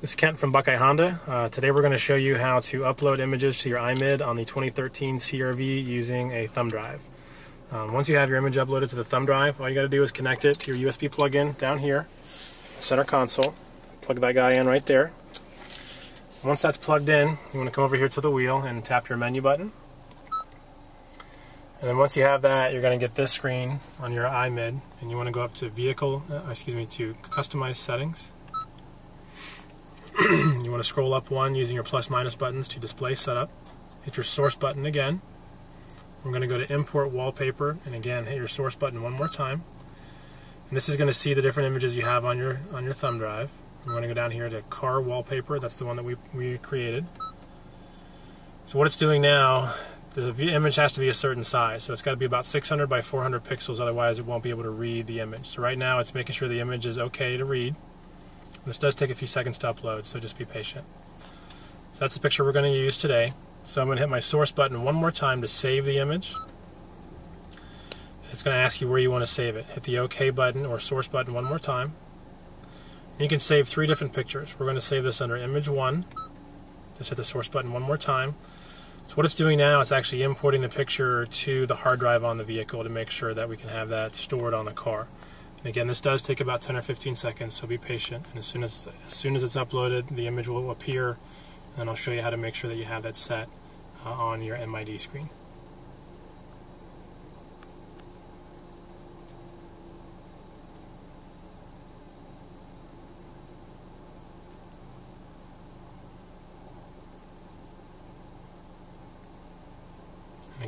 This is Kent from Buckeye Honda. Uh, today we're going to show you how to upload images to your iMid on the 2013 CRV using a thumb drive. Um, once you have your image uploaded to the thumb drive, all you got to do is connect it to your USB plug-in down here, center console. Plug that guy in right there. Once that's plugged in, you want to come over here to the wheel and tap your menu button. And then once you have that, you're going to get this screen on your iMid, and you want to go up to Vehicle, uh, excuse me, to Customize Settings you want to scroll up one using your plus minus buttons to display setup. Hit your source button again. We're going to go to import wallpaper and again hit your source button one more time. And this is going to see the different images you have on your on your thumb drive. We're going to go down here to car wallpaper. That's the one that we, we created. So what it's doing now, the image has to be a certain size. So it's got to be about 600 by 400 pixels, otherwise it won't be able to read the image. So right now it's making sure the image is okay to read. This does take a few seconds to upload, so just be patient. So that's the picture we're going to use today. So I'm going to hit my source button one more time to save the image. It's going to ask you where you want to save it. Hit the OK button or source button one more time. And you can save three different pictures. We're going to save this under image 1. Just hit the source button one more time. So what it's doing now is actually importing the picture to the hard drive on the vehicle to make sure that we can have that stored on the car. And again, this does take about 10 or 15 seconds, so be patient. And as soon as, as soon as it's uploaded, the image will appear, and I'll show you how to make sure that you have that set uh, on your MID screen.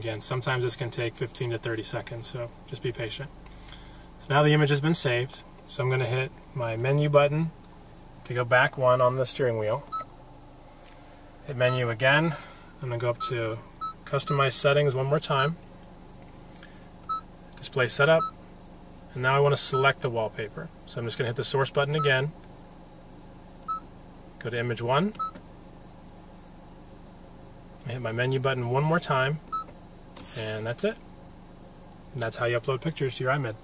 again, sometimes this can take 15 to 30 seconds, so just be patient. So now the image has been saved. So I'm going to hit my menu button to go back one on the steering wheel. Hit menu again. I'm going to go up to customize settings one more time. Display setup. And now I want to select the wallpaper. So I'm just going to hit the source button again. Go to image one. Hit my menu button one more time. And that's it. And that's how you upload pictures to your iMid.